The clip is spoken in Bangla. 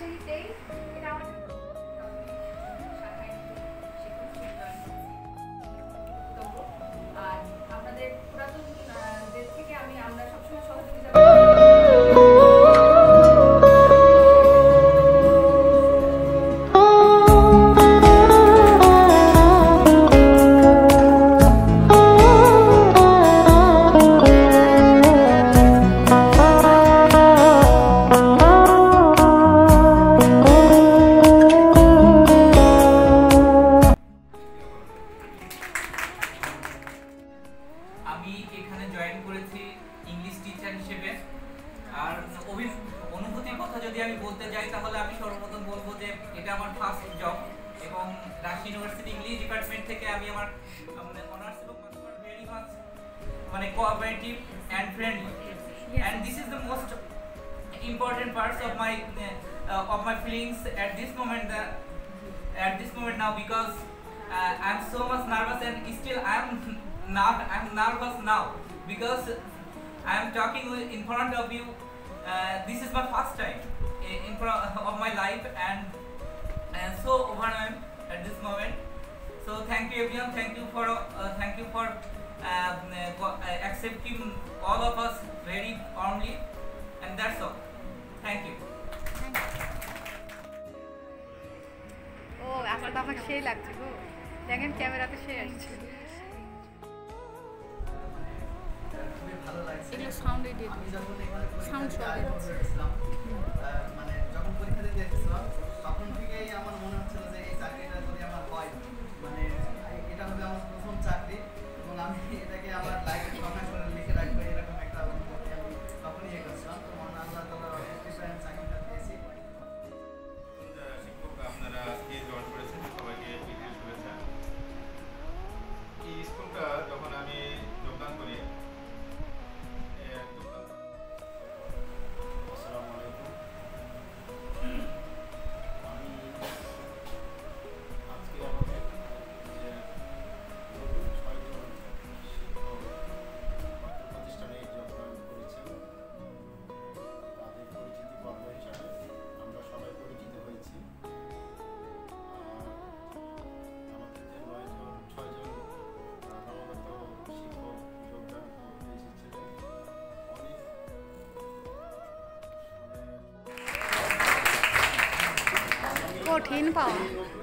actually think রাশি ইউনিভার্সিটি ইংলিশ ডিপার্টমেন্ট থেকে আমি আমার মানে অনার্স এবং মাস্টার ভেরি মাচ মানে cooperative and friendly and this is the most important parts of my uh, of my feelings at this moment that at this moment now because uh, I'm so much nervous and still I'm not I'm nervous now because I'm talking with- in front of you. Uh, this is my first time i- in front of my life and and so overwhelmed at this moment. So thank you everyone. Thank you for uh, thank you for um, uh, uh, accepting all of us very warmly, and that's all. Thank you. ও আজকে তো আমাকে সেই লাগছে গো দেখেন ক্যামেরাতে সে আসছে এগুলো সাউন্ডে এখানে দিতে এসেছিলাম, আহ, মানে যখন পরীক্ষা দিতে এসেছিলাম তখন থেকেই আমার মনে হচ্ছিল যে এই চাকরিটা যদি আমার হয় মানে এটা হবে আমার প্রথম চাকরি এবং আমি उठ ही नहीं पाऊँ